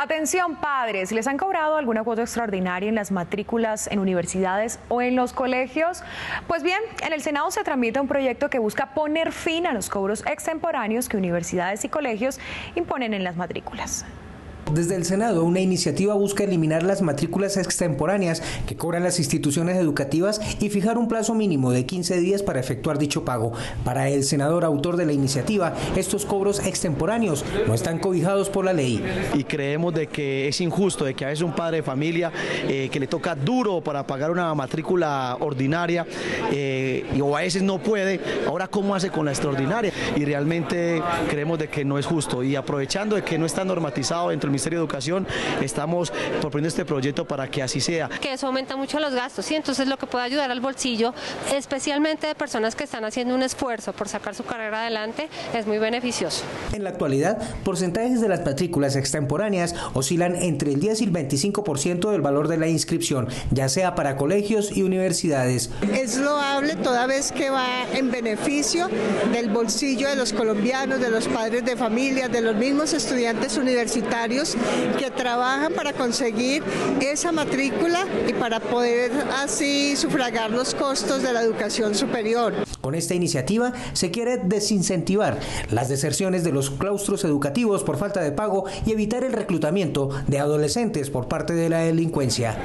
Atención padres, ¿les han cobrado alguna cuota extraordinaria en las matrículas en universidades o en los colegios? Pues bien, en el Senado se tramita un proyecto que busca poner fin a los cobros extemporáneos que universidades y colegios imponen en las matrículas. Desde el Senado, una iniciativa busca eliminar las matrículas extemporáneas que cobran las instituciones educativas y fijar un plazo mínimo de 15 días para efectuar dicho pago. Para el senador autor de la iniciativa, estos cobros extemporáneos no están cobijados por la ley. Y creemos de que es injusto, de que a veces un padre de familia eh, que le toca duro para pagar una matrícula ordinaria eh, o a veces no puede, ahora cómo hace con la extraordinaria. Y realmente creemos de que no es justo. Y aprovechando de que no está normatizado dentro del Ministerio de Educación, estamos proponiendo este proyecto para que así sea. Que eso aumenta mucho los gastos y entonces lo que puede ayudar al bolsillo, especialmente de personas que están haciendo un esfuerzo por sacar su carrera adelante, es muy beneficioso. En la actualidad, porcentajes de las matrículas extemporáneas oscilan entre el 10 y el 25% del valor de la inscripción, ya sea para colegios y universidades. Es loable toda vez que va en beneficio del bolsillo de los colombianos, de los padres de familia, de los mismos estudiantes universitarios que trabajan para conseguir esa matrícula y para poder así sufragar los costos de la educación superior. Con esta iniciativa se quiere desincentivar las deserciones de los claustros educativos por falta de pago y evitar el reclutamiento de adolescentes por parte de la delincuencia.